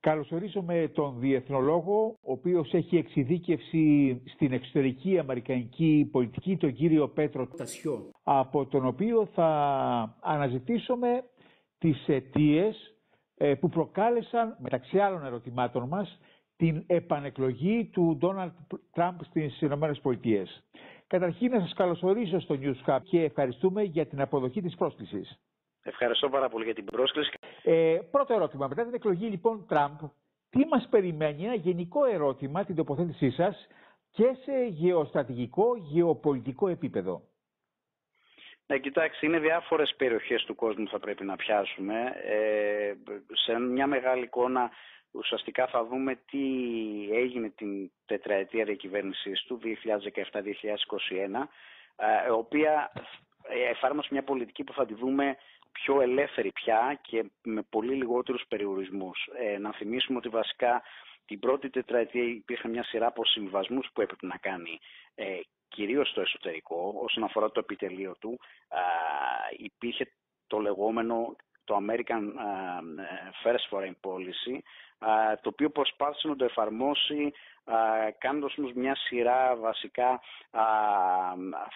Καλωσορίζομαι τον διεθνολόγο, ο οποίος έχει εξειδίκευση στην εξωτερική αμερικανική πολιτική, τον κύριο Πέτρο Τασιό, από τον οποίο θα αναζητήσουμε τις αιτίες ε, που προκάλεσαν, μεταξύ άλλων ερωτημάτων μας, την επανεκλογή του Ντόναλτ Τραμπ στις ΗΠΑ. Καταρχήν να σας καλωσορίσω στο News Hub και ευχαριστούμε για την αποδοχή της πρόσκλησης. Ευχαριστώ πάρα πολύ για την πρόσκληση. Ε, πρώτο ερώτημα. Μετά την εκλογή λοιπόν Τραμπ, τι μας περιμένει, ένα γενικό ερώτημα, την τοποθέτησή σας και σε γεωστρατηγικό, γεωπολιτικό επίπεδο; Ναι, κοιτάξτε, είναι διάφορες περιοχές του κόσμου που θα πρέπει να πιάσουμε. Ε, σε μια μεγάλη εικόνα ουσιαστικά θα δούμε τι έγινε την τετραετία διακυβέρνησής του 2017-2021, ε, η οποία εφάρμοσε μια πολιτική που θα τη δούμε πιο ελεύθερη πια και με πολύ λιγότερους περιορισμούς. Ε, να θυμίσουμε ότι βασικά την πρώτη τετραετία υπήρχε μια σειρά από συμβασμούς που έπρεπε να κάνει ε, κυρίως στο εσωτερικό όσον αφορά το επιτελείο του. υπήρχε το λεγόμενο το American First Foreign Policy το οποίο προσπάθησε να το εφαρμόσει κάνοντας όμως μια σειρά βασικά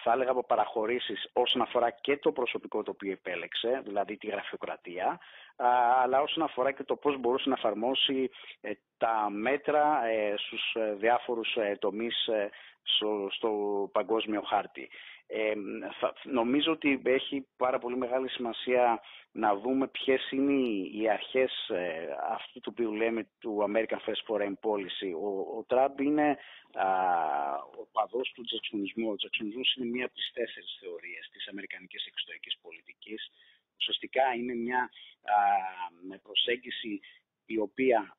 θα έλεγα από παραχωρήσεις όσον αφορά και το προσωπικό το οποίο επέλεξε, δηλαδή τη γραφειοκρατία, αλλά όσον αφορά και το πώς μπορούσε να εφαρμόσει ε, τα μέτρα ε, στους ε, διάφορους τομείς στο παγκόσμιο χάρτη. Ε, νομίζω ότι έχει πάρα πολύ μεγάλη σημασία να δούμε ποιες είναι οι αρχές ε, αυτού του οποίου λέμε του American First Foreign Policy. Ο, ο Τραμπ είναι α, ο παδός του τζαξονισμού. Ο τζαξονισμός είναι μία από τις τέσσερις θεωρίες της Αμερικανικής εξωτερικής πολιτικής. Ουσιαστικά είναι μια α, με προσέγγιση η οποία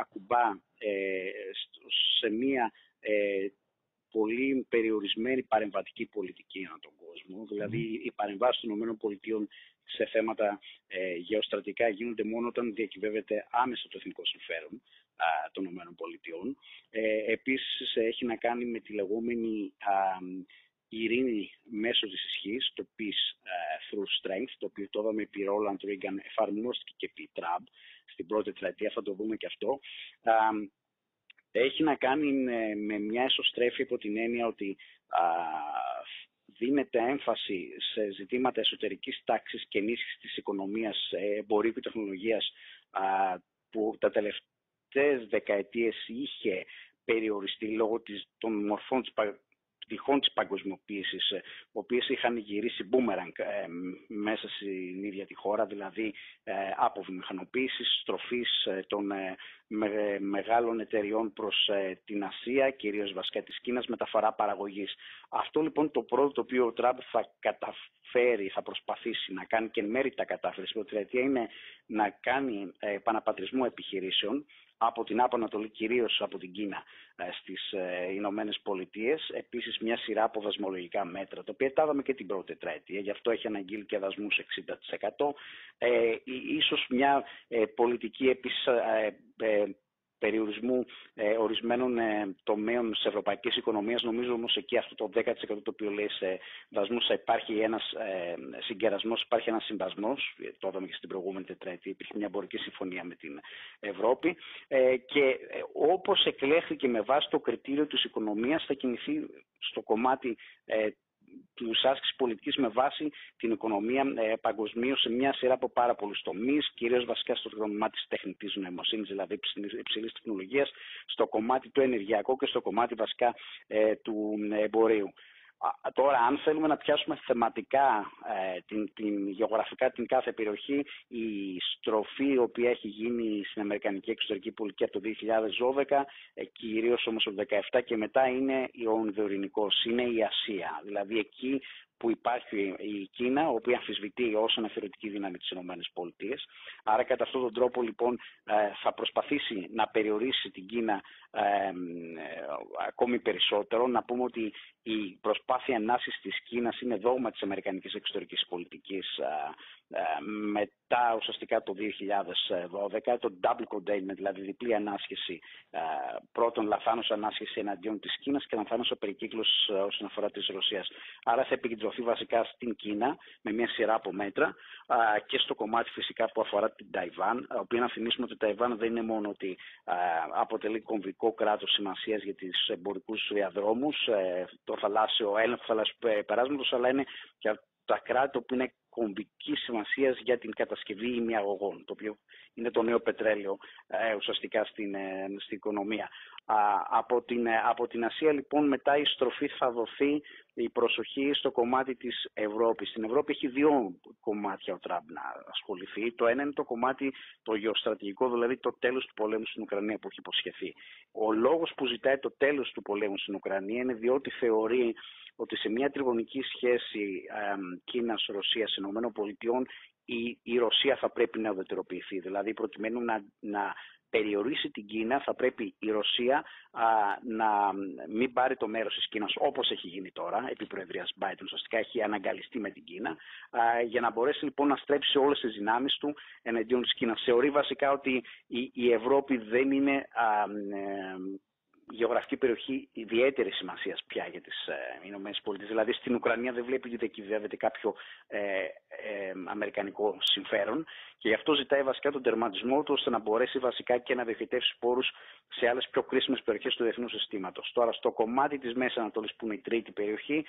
ακουμπά ε, σε μία ε, πολύ περιορισμένη παρεμβατική πολιτική ανά τον κόσμο. Δηλαδή, οι παρεμβάσεις των ΗΠΑ σε θέματα ε, γεωστρατικά γίνονται μόνο όταν διακυβεύεται άμεσα το εθνικό συμφέρον α, των ΗΠΑ. Ε, επίσης, έχει να κάνει με τη λεγόμενη α, ειρήνη μέσω της ισχύς, το peace uh, through strength, το οποίο το είδαμε επί Roland Reagan, εφαρμόστηκε και επί Τραμπ στην πρώτη τετραετία, θα το δούμε και αυτό έχει να κάνει με μια εσωστρέφεια υπό την έννοια ότι α, δίνεται έμφαση σε ζητήματα εσωτερικής τάξης και ενίσχυσης της οικονομίας, ε, εμπορίου και τεχνολογίας α, που τα τελευταίες δεκαετίες είχε περιοριστεί λόγω της, των μορφών της τυχών της παγκοσμιοποίησης, ε, οποίες είχαν γυρίσει μπούμεραγκ ε, μέσα στην ίδια τη χώρα, δηλαδή ε, από βιομηχανοποίηση, στροφής ε, των ε, μεγάλων εταιριών προς την Ασία, κυρίως βασικά της Κίνας, μεταφορά παραγωγής. Αυτό λοιπόν το πρώτο το οποίο ο Τραμπ θα καταφέρει, θα προσπαθήσει να κάνει και εν μέρει τα κατάφερε στην είναι να κάνει επαναπατρισμό επιχειρήσεων, από την Άπο Ανατολή, κυρίως από την Κίνα ε, στις ε, Ηνωμένες Πολιτείες. Επίσης μια σειρά από δασμολογικά μέτρα, τα οποία τα είδαμε και την πρώτη τετραετία, γι' αυτό έχει αναγγείλει και δασμούς 60%. Ε, ίσως μια ε, πολιτική επίσης περιορισμού ε, ορισμένων ε, τομέων της ευρωπαϊκής οικονομίας. Νομίζω όμως εκεί αυτό το 10% το οποίο λέει σε δασμούς θα υπάρχει ένας ε, συγκερασμός, υπάρχει ένας συμβασμός. Το είδαμε και στην προηγούμενη τετραετία. Υπήρχε μια εμπορική συμφωνία με την Ευρώπη. Ε, και ε, όπως εκλέχθηκε με βάση το κριτήριο της οικονομίας, θα κινηθεί στο κομμάτι ε, τους άσκηση πολιτικής με βάση την οικονομία ε, παγκοσμίως σε μια σειρά από πάρα πολλούς τομείς, κυρίως βασικά στο κομμάτι της τεχνητής νοημοσύνης, δηλαδή υψηλής τεχνολογίας, στο κομμάτι του ενεργειακού και στο κομμάτι βασικά ε, του εμπορίου. Τώρα, αν θέλουμε να πιάσουμε θεματικά, ε, την, την, γεωγραφικά την κάθε περιοχή, η στροφή η οποία έχει γίνει στην Αμερικανική εξωτερική πολιτική από το 2012, ε, κυρίως όμως από το 2017 και μετά είναι ο Ονδεωρινικός, είναι η Ασία. Δηλαδή εκεί που υπάρχει η Κίνα, η οποία αμφισβητεί ως αναφερετική δύναμη τη ΗΠΑ. Άρα κατά αυτόν τον τρόπο λοιπόν ε, θα προσπαθήσει να περιορίσει την Κίνα ε, ε, ακόμη περισσότερο. Να πούμε ότι η προσπάθεια ενάσυσης της Κίνας είναι δόγμα της Αμερικανικής εξωτερικής πολιτικής μετά ουσιαστικά το 2012, το double containment, δηλαδή διπλή ανάσχεση, πρώτον λαθάνος ανάσχεση εναντίον της Κίνας και λαθάνος ο περικύκλος όσον αφορά της Ρωσίας. Άρα θα επικεντρωθεί δοθεί βασικά στην Κίνα με μια σειρά από μέτρα και στο κομμάτι φυσικά που αφορά την Ταϊβάν, οποία να θυμίσουμε ότι η Ταϊβάν δεν είναι μόνο ότι αποτελεί κομβικό κράτος σημασίας για τις εμπορικούς διαδρόμους, ε, το θαλάσσιο έλεγχο θαλάσσιου περάσματος, αλλά είναι και τα κράτη που είναι κομβική σημασίας για την κατασκευή ημιαγωγών, το οποίο είναι το νέο πετρέλαιο ε, ουσιαστικά στην, ε, στην οικονομία. Από, την, ε, από την Ασία λοιπόν μετά η στροφή θα δοθεί η προσοχή στο κομμάτι της Ευρώπης. Στην Ευρώπη έχει δύο κομμάτια ο Τραμπ να ασχοληθεί. Το ένα είναι το κομμάτι το γεωστρατηγικό, δηλαδή το τέλος του πολέμου στην Ουκρανία που έχει υποσχεθεί. Ο λόγος που ζητάει το τέλος του πολέμου στην Ουκρανία είναι διότι θεωρεί ότι σε μια τριγωνική σχέση ε, Κίνας-Ρωσίας Πολιτειών η, η Ρωσία θα πρέπει να ουδετεροποιηθεί. Δηλαδή προκειμένου να, να περιορίσει την Κίνα θα πρέπει η Ρωσία να μην πάρει το μέρος της Κίνας όπως έχει γίνει τώρα επί προεδρίας Biden ουσιαστικά έχει αναγκαλιστεί με την Κίνα για να μπορέσει λοιπόν να στρέψει όλες τις δυνάμεις του εναντίον της Κίνας. Θεωρεί βασικά ότι η, η Ευρώπη δεν είναι ε, γεωγραφική περιοχή ιδιαίτερης σημασίας πια για τις ε, ΗΠΑ. Δηλαδή στην Ουκρανία δεν βλέπει ότι διακυβεύεται κάποιο ε, ε, αμερικανικό συμφέρον και γι' αυτό ζητάει βασικά τον τερματισμό του ώστε να μπορέσει βασικά και να διοχετεύσει πόρου σε άλλες πιο κρίσιμες περιοχές του διεθνούς συστήματος. Τώρα, στο κομμάτι της Μέσης Ανατολής, που είναι η τρίτη περιοχή,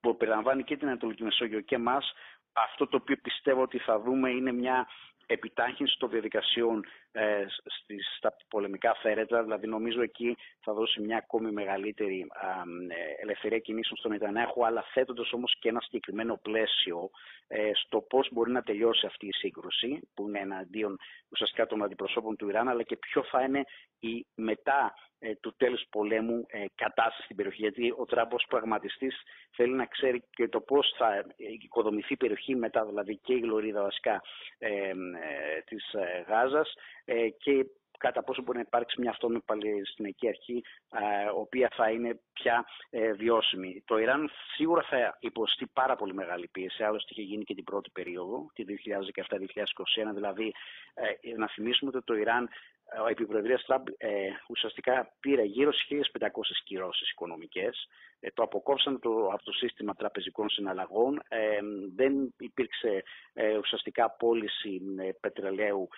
που περιλαμβάνει και την Ανατολική Μεσόγειο και εμάς, αυτό το οποίο πιστεύω ότι θα δούμε είναι μια επιτάχυνση των διαδικασιών ε, στις, στα πολεμικά θέρετρα, δηλαδή νομίζω εκεί θα δώσει μια ακόμη μεγαλύτερη ε, ελευθερία κινήσεων στον Νετανιάχου, αλλά θέτοντας όμως και ένα συγκεκριμένο πλαίσιο ε, στο πώς μπορεί να τελειώσει αυτή η σύγκρουση, που είναι εναντίον ουσιαστικά των αντιπροσώπων του Ιράν, αλλά και ποιο θα είναι η μετά ε, του τέλους πολέμου ε, κατάσταση στην περιοχή. Γιατί ο Τραμπ ως πραγματιστής θέλει να ξέρει και το πώς θα οικοδομηθεί η περιοχή μετά, δηλαδή και η γλωρίδα βασικά ε, ε, της ε, Γάζας και κατά πόσο μπορεί να υπάρξει μια αυτόνομη παλαιστινική αρχή, η οποία θα είναι πια βιώσιμη. Το Ιράν σίγουρα θα υποστεί πάρα πολύ μεγάλη πίεση, άλλωστε είχε γίνει και την πρώτη περίοδο, τη 2017-2021, δηλαδή να θυμίσουμε ότι το Ιράν ο επιπροεδρίας Τραμπ ε, ουσιαστικά πήρε γύρω στις 1.500 κυρώσεις οικονομικές. Ε, το αποκόψαν το, από το σύστημα τραπεζικών συναλλαγών. Ε, δεν υπήρξε ε, ουσιαστικά πώληση ε, πετρελαίου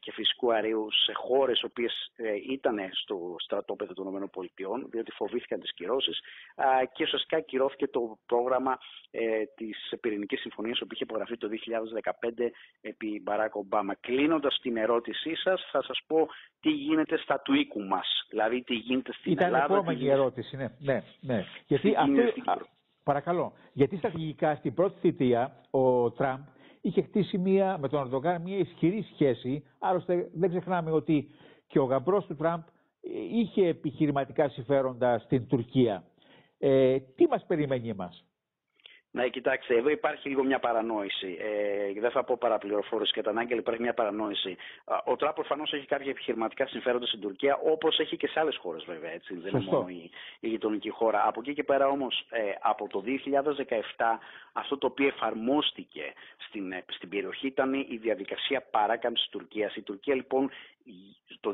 και φυσικού αερίου σε χώρες οποίες ήταν στο στρατόπεδο των ΗΠΑ, διότι φοβήθηκαν τις κυρώσεις και ουσιαστικά κυρώθηκε το πρόγραμμα της πυρηνικής συμφωνίας που είχε υπογραφεί το 2015 επί Μπαράκ Ομπάμα. Κλείνοντας την ερώτησή σας, θα σας πω τι γίνεται στα του οίκου μας. Δηλαδή τι γίνεται στην Ήταν Ελλάδα. Ήταν επόμενη ερώτηση, ναι. ναι, ναι. Γιατί αυτό, παρακαλώ, γιατί στρατηγικά στην πρώτη θητεία ο Τραμπ είχε χτίσει μία, με τον Ερντογάν μια ισχυρή σχέση. Άλλωστε δεν ξεχνάμε ότι και ο γαμπρός του Τραμπ είχε επιχειρηματικά συμφέροντα στην Τουρκία. Ε, τι μας περιμένει εμάς; Ναι, κοιτάξτε, εδώ υπάρχει λίγο μια παρανόηση. Ε, δεν θα πω παραπληροφόρηση κατά ανάγκη, αλλά υπάρχει μια παρανόηση. Ο Τραπ προφανώς έχει κάποια επιχειρηματικά συμφέροντα στην Τουρκία, όπως έχει και σε άλλες χώρες βέβαια. Έτσι. Δεν είναι μόνο η, η γειτονική χώρα. Από εκεί και πέρα όμως, ε, από το 2017, αυτό το οποίο εφαρμόστηκε στην, ε, στην περιοχή ήταν η διαδικασία παράκαμψης τη Τουρκίας. Η Τουρκία λοιπόν το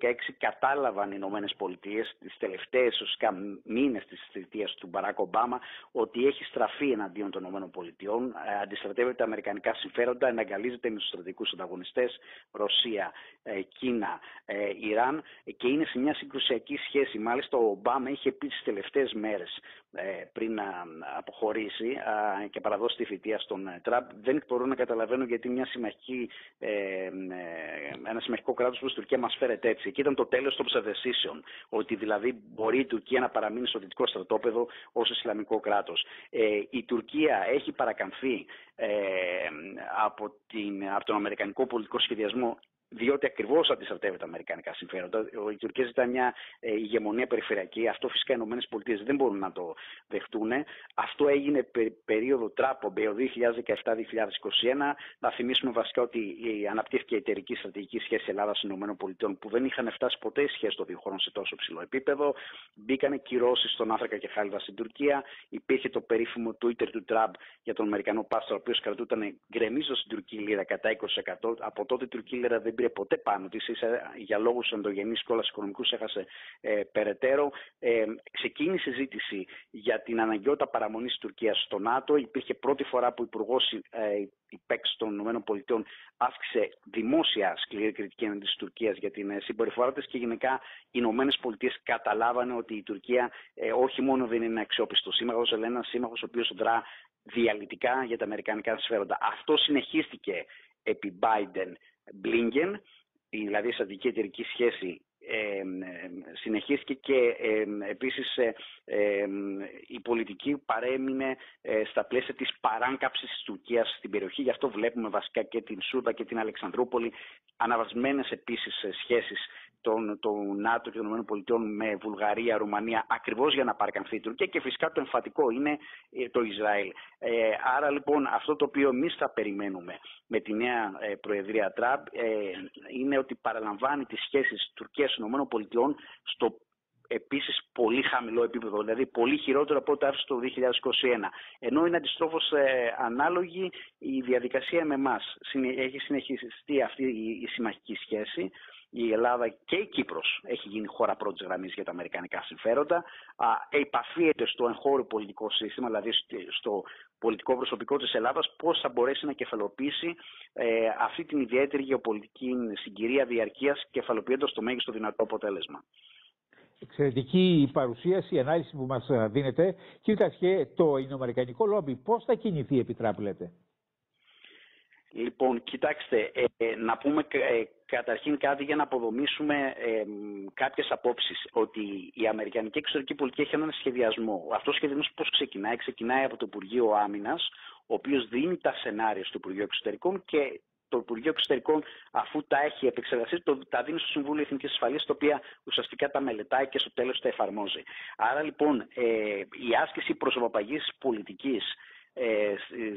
2016 κατάλαβαν οι Ηνωμένες Πολιτείες τις τελευταίες μήνες της θητείας του Μπαράκ Ομπάμα ότι έχει στραφεί εναντίον των Ηνωμένων Πολιτειών, ε, αντιστρατεύεται τα αμερικανικά συμφέροντα, εναγκαλίζεται με τους στρατηγικούς ανταγωνιστές Ρωσία, ε, Κίνα, ε, Ιράν και είναι σε μια συγκρουσιακή σχέση. Μάλιστα ο Ομπάμα είχε πει τις τελευταίες μέρες πριν να αποχωρήσει και παραδώσει τη θητεία στον Τραμπ. Δεν μπορώ να καταλαβαίνω γιατί μια συμμαχική, ένα συμμαχικό κράτος όπω η Τουρκία μας φέρεται έτσι. Και ήταν το τέλος των ψευδεσίσεων. Ότι δηλαδή μπορεί η Τουρκία να παραμείνει στο δυτικό στρατόπεδο ως Ισλαμικό κράτος. Ε, η Τουρκία έχει παρακαμφθεί ε, από, την, από τον Αμερικανικό πολιτικό σχεδιασμό διότι ακριβώς αντιστρατεύεται τα αμερικανικά συμφέροντα. Η Τουρκία ζητά μια ε, ηγεμονία περιφερειακή. Αυτό φυσικά οι ΗΠΑ δεν μπορούν να το δεχτούν. Αυτό έγινε περίοδο Τράπομπε, 2017-2021. Να θυμίσουμε βασικά ότι αναπτύχθηκε η εταιρική στρατηγική σχέση Ελλάδα-ΗΠΑ που δεν είχαν φτάσει ποτέ σχέση των δύο χωρών σε τόσο ψηλό επίπεδο. Μπήκανε κυρώσεις στον Άνθρακα και Χάλιβα στην Τουρκία. Υπήρχε το περίφημο Twitter του Τραμπ για τον Αμερικανό Πάστρο, ο οποίος κρατούταν γκρεμίζω στην τουρκική λίρα κατά 20%. Από τότε η τουρκική λίρα δεν πήρε ποτέ πάνω της, για λόγους ενδογενή κόλαση οικονομικούς έχασε ε, περαιτέρω. Ε, ξεκίνησε συζήτηση για την αναγκαιότητα παραμονής της Τουρκίας στο ΝΑΤΟ. Υπήρχε πρώτη φορά που ο Υπουργός ε, υπέξ των ΗΠΑ άσκησε δημόσια σκληρή κριτική εναντί της Τουρκίας για την ε, συμπεριφορά της και γενικά οι ΗΠΑ καταλάβανε ότι η Τουρκία ε, όχι μόνο δεν είναι αξιόπιστο σύμμαχος, αλλά ένας σύμμαχος ο οποίος δρά διαλυτικά για τα αμερικανικά συμφέροντα. Αυτό συνεχίστηκε επί Biden-Blinken, δηλαδή η στρατηγική εταιρική σχέση ε, συνεχίστηκε και ε, επίσης ε, η πολιτική παρέμεινε ε, στα πλαίσια της παράγκαψης της Τουρκίας στην περιοχή. Γι' αυτό βλέπουμε βασικά και την Σούδα και την Αλεξανδρούπολη αναβασμένες επίσης σχέσεις των, του ΝΑΤΟ και των ΗΠΑ με Βουλγαρία, Ρουμανία, ακριβώς για να παρακαμφθεί η Τουρκία και φυσικά το εμφατικό είναι ε, το Ισραήλ. Ε, άρα λοιπόν αυτό το οποίο εμείς θα περιμένουμε με τη νέα ε, Προεδρία Τραμπ ε, είναι ότι παραλαμβάνει τις σχέσεις Τουρκία-ΗΠΑ στο επίσης πολύ χαμηλό επίπεδο, δηλαδή πολύ χειρότερο από ό,τι άφησε το 2021. Ενώ είναι αντιστρόφως ε, ανάλογη η διαδικασία με εμάς. Έχει συνεχιστεί αυτή η, η συμμαχική σχέση η Ελλάδα και η Κύπρος έχει γίνει χώρα πρώτης γραμμής για τα αμερικανικά συμφέροντα. επαφίεται στο εγχώριο πολιτικό σύστημα, δηλαδή στο πολιτικό προσωπικό της Ελλάδας, πώς θα μπορέσει να κεφαλοποιήσει ε, αυτή την ιδιαίτερη γεωπολιτική συγκυρία διαρκείας, κεφαλοποιώντας το μέγιστο δυνατό αποτέλεσμα. Εξαιρετική η παρουσίαση, η ανάλυση που μας δίνεται. Κύριε Κασχέ, το Ινωμερικανικό λόμπι πώς θα κινηθεί επί λέτε. Λοιπόν, κοιτάξτε, ε, ε, να πούμε ε, καταρχήν κάτι για να αποδομήσουμε ε, κάποιες απόψεις. Ότι η Αμερικανική εξωτερική πολιτική έχει έναν σχεδιασμό. Αυτός ο σχεδιασμός πώς ξεκινάει; Ξεκινάει από το Υπουργείο Άμυνας, ο οποίος δίνει τα σενάρια στο Υπουργείο Εξωτερικών και το Υπουργείο Εξωτερικών, αφού τα έχει επεξεργαστεί, το, τα δίνει στο Συμβούλιο Εθνικής Ασφαλείας, το οποίο ουσιαστικά τα μελετάει και στο τέλος τα εφαρμόζει. Άρα λοιπόν ε, η άσκηση προσωπαπαγή πολιτικής ε,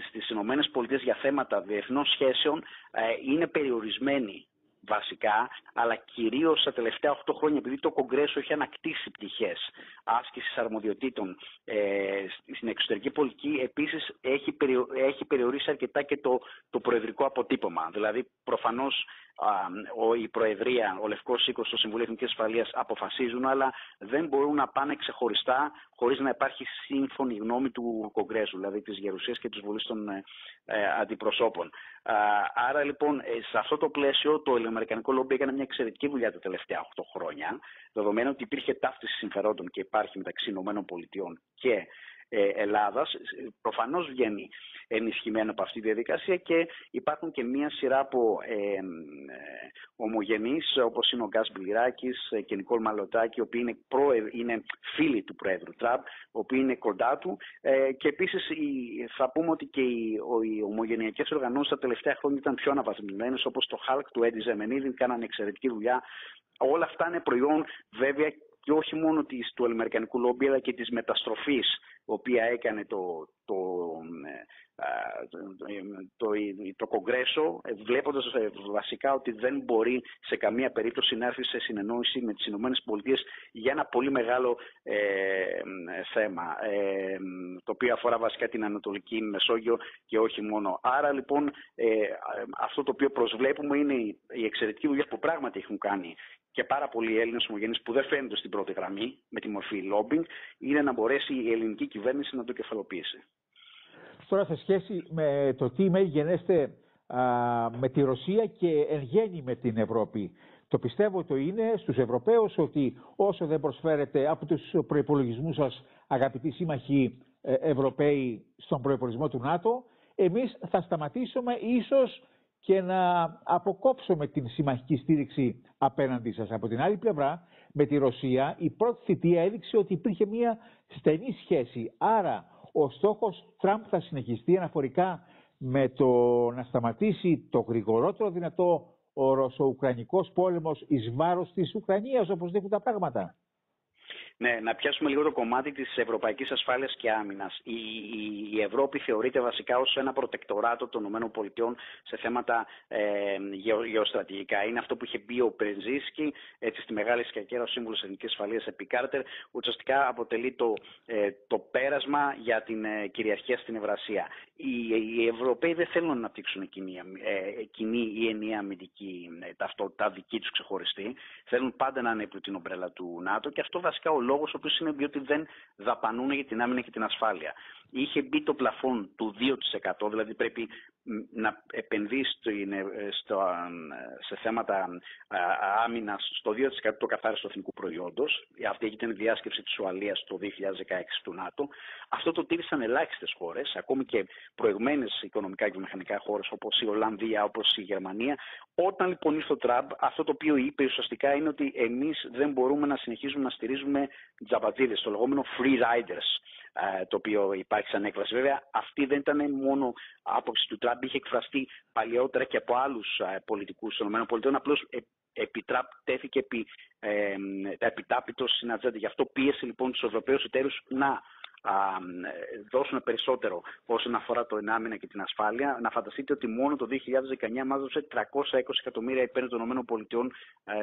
στις Ηνωμένες Πολιτείες για θέματα διεθνών σχέσεων ε, είναι περιορισμένη βασικά, αλλά κυρίως στα τελευταία 8 χρόνια, επειδή το Κογκρέσο έχει ανακτήσει πτυχές άσκησης αρμοδιοτήτων ε, στην εξωτερική πολιτική, επίσης έχει, έχει περιορίσει αρκετά και το, το προεδρικό αποτύπωμα. Δηλαδή, προφανώς η Προεδρία, ο Λευκός Οίκος, το Συμβούλιο Εθνικής Ασφαλείας αποφασίζουν, αλλά δεν μπορούν να πάνε ξεχωριστά χωρίς να υπάρχει σύμφωνη γνώμη του Κογκρέσου, δηλαδή της Γερουσίας και της Βουλής των ε, ε Αντιπροσώπων. Άρα λοιπόν, ε, σε αυτό το πλαίσιο, το Ελληνοαμερικανικό Λόμπι έκανε μια εξαιρετική δουλειά τα τελευταία 8 χρόνια, δεδομένου ότι υπήρχε ταύτιση συμφερόντων και υπάρχει μεταξύ ΗΠΑ και ε, Ελλάδας, προφανώς βγαίνει ενισχυμένο από αυτή τη διαδικασία και υπάρχουν και μία σειρά από ε, ε, ομογενείς όπως είναι ο Γκάς Μπληράκης και η Νικόλ Μαλωτάκη, οι οποίοι είναι, είναι φίλοι του Πρόεδρου Τραμπ, οι οποίοι είναι κοντά του ε, και επίσης θα πούμε ότι και οι, οι ομογενειακές οργανώσεις τα τελευταία χρόνια ήταν πιο αναβαθμισμένες όπως το ΧΑΛΚ του Έντι Ζεμενίδη, κάνανε εξαιρετική δουλειά. Όλα αυτά είναι προϊόν βέβαια και όχι μόνο της, του Αμερικανικού λόμπι αλλά και της μεταστροφής οποία έκανε το, το, ε, το, το, Κογκρέσο βλέποντας ε, βασικά ότι δεν μπορεί σε καμία περίπτωση να έρθει σε συνεννόηση με τις Ηνωμένες Πολιτείες για ένα πολύ μεγάλο ε, θέμα ε, το οποίο αφορά βασικά την Ανατολική Μεσόγειο και όχι μόνο. Άρα λοιπόν αυτό το οποίο προσβλέπουμε είναι η εξαιρετική δουλειά που πράγματι έχουν κάνει και πάρα πολλοί Έλληνες ομογενεί που δεν φαίνονται στην πρώτη γραμμή με τη μορφή lobbying, είναι να μπορέσει η ελληνική κυβέρνηση να το κεφαλοποιήσει. Τώρα, σε σχέση με το τι γενέστε με τη Ρωσία και εν γέννη με την Ευρώπη. Το πιστεύω το είναι στους Ευρωπαίους ότι όσο δεν προσφέρετε από τους προϋπολογισμούς σας αγαπητοί σύμμαχοι ε, Ευρωπαίοι στον προϋπολογισμό του ΝΑΤΟ, εμείς θα σταματήσουμε ίσως και να αποκόψουμε την συμμαχική στήριξη απέναντι σας. Από την άλλη πλευρά, με τη Ρωσία, η πρώτη θητεία έδειξε ότι υπήρχε μια στενή σχέση. Άρα, ο στόχος Τραμπ θα συνεχιστεί αναφορικά με το να σταματήσει το γρηγορότερο δυνατό ο ρωσο-ουκρανικός πόλεμος εις βάρος της Ουκρανίας, όπως δείχνουν τα πράγματα. Ναι, να πιάσουμε λίγο το κομμάτι της ευρωπαϊκής ασφάλειας και άμυνας. Η, η, Ευρώπη θεωρείται βασικά ως ένα προτεκτοράτο των ΗΠΑ σε θέματα ε, γεω, γεωστρατηγικά. Είναι αυτό που είχε πει ο Πρενζίσκι, έτσι στη Μεγάλη Σκακέρα, ο Σύμβουλος Εθνικής Ασφαλείας επί Κάρτερ, ουσιαστικά αποτελεί το, ε, το πέρασμα για την ε, κυριαρχία στην Ευρασία. Οι, οι Ευρωπαίοι δεν θέλουν να αναπτύξουν κοινή, ε, κοινή ή ενιαία αμυντική ε, ταυτότητα δική τους ξεχωριστή. Θέλουν πάντα να είναι υπό την ομπρέλα του ΝΑΤΟ και αυτό βασικά ο λόγος ο οποίος είναι διότι δεν δαπανούν για την άμυνα και την ασφάλεια. Είχε μπει το πλαφόν του 2%, δηλαδή πρέπει να επενδύσει στο, σε θέματα άμυνας στο 2% το καθάριστο εθνικού προϊόντος. Αυτή ήταν η διάσκεψη της Ουαλίας το 2016 του ΝΑΤΟ. Αυτό το τήρησαν ελάχιστες χώρες, ακόμη και προηγμένες οικονομικά και μηχανικά χώρες όπως η Ολλανδία, όπως η Γερμανία. Όταν λοιπόν ήρθε ο Τραμπ, αυτό το οποίο είπε ουσιαστικά είναι ότι εμείς δεν μπορούμε να συνεχίζουμε να στηρίζουμε τζαμπατζίδες, το λεγόμενο free riders ε, το οποίο υπάρχει σαν έκφραση. Βέβαια, αυτή δεν ήταν μόνο άποψη του Τραμπ, είχε εκφραστεί παλιότερα και από άλλους ε, πολιτικούς των ΗΠΑ. Απλώς ε, επί Τραμπ τέθηκε επί, ε, επιτάπητος στην ατζέντα. Γι' αυτό πίεσε λοιπόν τους Ευρωπαίους εταίρους να δώσουν περισσότερο όσον αφορά το ενάμινα και την ασφάλεια. Να φανταστείτε ότι μόνο το 2019 μάζεψε 320 εκατομμύρια υπέρ των ΗΠΑ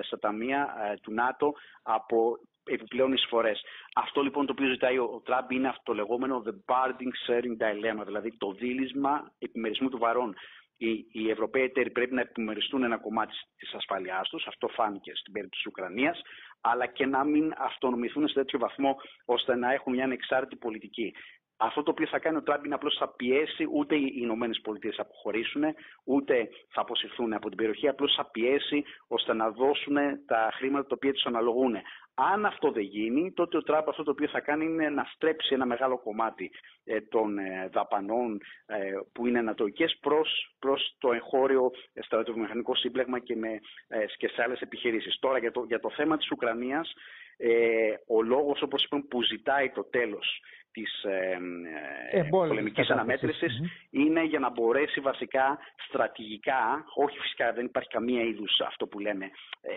στα ταμεία του ΝΑΤΟ από επιπλέον εισφορές. Αυτό λοιπόν το οποίο ζητάει ο Τραμπ είναι αυτό το λεγόμενο the bargaining sharing dilemma, δηλαδή το δίλησμα επιμερισμού του βαρών. Οι, οι Ευρωπαίοι εταίροι πρέπει να επιμεριστούν ένα κομμάτι της ασφαλειά τους, αυτό φάνηκε στην περίπτωση της Ουκρανίας, αλλά και να μην αυτονομηθούν σε τέτοιο βαθμό ώστε να έχουν μια ανεξάρτητη πολιτική. Αυτό το οποίο θα κάνει ο Τραμπ είναι απλώς θα πιέσει ούτε οι Ηνωμένες Πολιτείες θα αποχωρήσουν, ούτε θα αποσυρθούν από την περιοχή. Απλώς θα πιέσει ώστε να δώσουν τα χρήματα τα οποία τους αναλογούν. Αν αυτό δεν γίνει, τότε ο Τραμπ αυτό το οποίο θα κάνει είναι να στρέψει ένα μεγάλο κομμάτι ε, των ε, δαπανών ε, που είναι ανατοικέ προς, προς το εγχώριο στρατιωτικό σύμπλεγμα και, με, και σε άλλες επιχειρήσεις. Τώρα για το, για το θέμα της Ουκρανίας, ο λόγος όπως είπαμε που ζητάει το τέλος της ε, ε, πολεμικής αναμέτρησης. Είναι για να μπορέσει βασικά στρατηγικά, όχι φυσικά δεν υπάρχει καμία είδους αυτό που λέμε ε,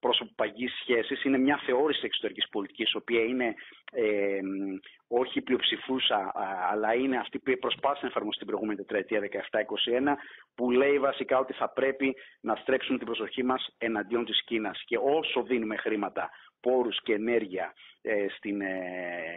πρόσωπο παγής σχέσης, είναι μια θεώρηση εξωτερικής πολιτικής, η οποία είναι ε, όχι πλειοψηφούσα, αλλά είναι αυτή που προσπάθησε να εφαρμοστεί την προηγούμενη τετραετία 17-21, που λέει βασικά ότι θα πρέπει να στρέψουμε την προσοχή μας εναντίον της Κίνας. Και όσο δίνουμε χρήματα πόρους και ενέργεια ε, στην ε,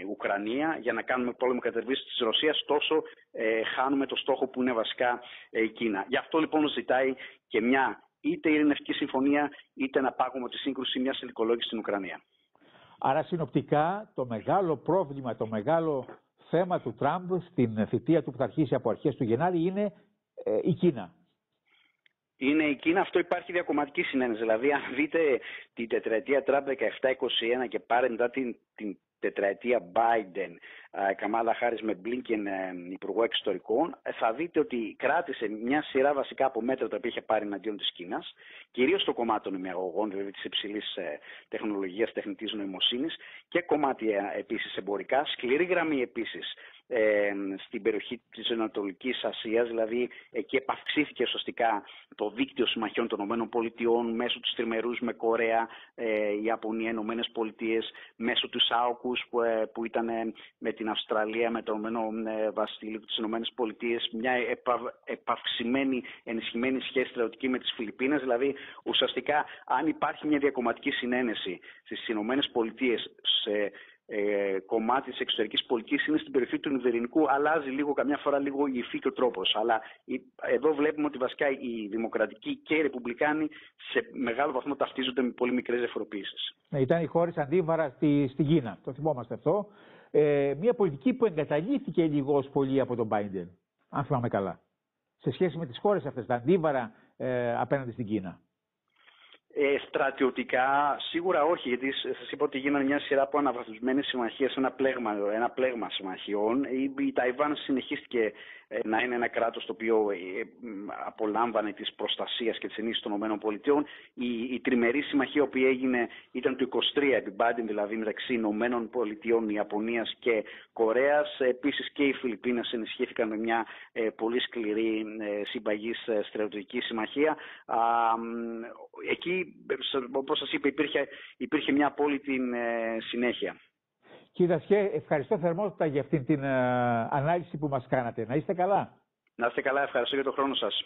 Ουκρανία για να κάνουμε πόλεμο κατερβίσεις της Ρωσίας τόσο ε, χάνουμε το στόχο που είναι βασικά η Κίνα. Γι' αυτό λοιπόν ζητάει και μια είτε ειρηνευτική συμφωνία είτε ένα πάγωμα της σύγκρουσης μιας ελικολόγηση στην Ουκρανία. Άρα συνοπτικά το μεγάλο πρόβλημα, το μεγάλο θέμα του Τραμπ στην θητεία του που θα αρχίσει από αρχές του Γενάρη είναι η Κίνα είναι η Κίνα. Αυτό υπάρχει διακομματική συνένεση. Δηλαδή, αν δείτε την τετραετία Τραμπ 17-21 και πάρε μετά την, την τετραετία Biden, Καμάλα Χάρη με Μπλίνκεν Υπουργό Εξωτερικών, ε, θα δείτε ότι κράτησε μια σειρά βασικά από μέτρα τα οποία είχε πάρει εναντίον της Κίνας, κυρίως στο κομμάτι των ημιαγωγών, δηλαδή της υψηλής ε, τεχνολογίας τεχνητής νοημοσύνης και κομμάτια επίσης εμπορικά, σκληρή γραμμή επίσης ε, στην περιοχή της Ανατολικής Ασίας, δηλαδή εκεί επαυξήθηκε σωστικά το δίκτυο συμμαχιών των ΗΠΑ μέσω του τριμερούς με Κορέα, ε, Ιαπωνία, Ηνωμένες Πολιτείες, μέσω του ΣΑΟΚΟΥΣ που, ε, που ήταν ε, με την Αυστραλία, με το Ηνωμένο Βασίλειο της Ηνωμένες Πολιτείες, μια επα, επαυξημένη, ενισχυμένη σχέση στρατιωτική με τις Φιλιππίνες, δηλαδή ουσιαστικά αν υπάρχει μια διακομματική συνένεση στις Ηνωμένες Πολιτείες σε ε, κομμάτι της εξωτερικής πολιτικής είναι στην περιοχή του Ινδερινικού. Αλλάζει λίγο, καμιά φορά λίγο η υφή και ο τρόπος. Αλλά εδώ βλέπουμε ότι βασικά οι δημοκρατικοί και οι ρεπουμπλικάνοι σε μεγάλο βαθμό ταυτίζονται με πολύ μικρές διαφοροποιήσει. Ναι, ήταν οι χώρες αντίβαρα στη, στην Κίνα. Το θυμόμαστε αυτό. Ε, μια πολιτική που εγκαταλείφθηκε λίγο πολύ από τον Biden, αν θυμάμαι καλά. Σε σχέση με τις χώρες αυτές, τα αντίβαρα ε, απέναντι στην Κίνα. Ε, στρατιωτικά σίγουρα όχι, γιατί σας είπα ότι γίνανε μια σειρά από αναβαθμισμένες συμμαχίες, ένα πλέγμα, ένα πλέγμα συμμαχιών. Η, η Ταϊβάν συνεχίστηκε ε, να είναι ένα κράτος το οποίο ε, απολάμβανε τη προστασία και τη ενίσχυση των ΗΠΑ. Η, η τριμερή συμμαχία που έγινε ήταν το 23 επί Μπάντιν, δηλαδή μεταξύ Ηνωμένων Πολιτειών, Ιαπωνίας και Κορέας. Επίσης και οι Φιλιππίνες ενισχύθηκαν με μια ε, πολύ σκληρή ε, συμπαγή στρατιωτική συμμαχία. εκεί όπως σας είπα, υπήρχε, υπήρχε μια απόλυτη ε, συνέχεια. Κύριε Δασιέ, ευχαριστώ θερμότητα για αυτή την ε, ανάλυση που μας κάνατε. Να είστε καλά. Να είστε καλά, ευχαριστώ για τον χρόνο σας.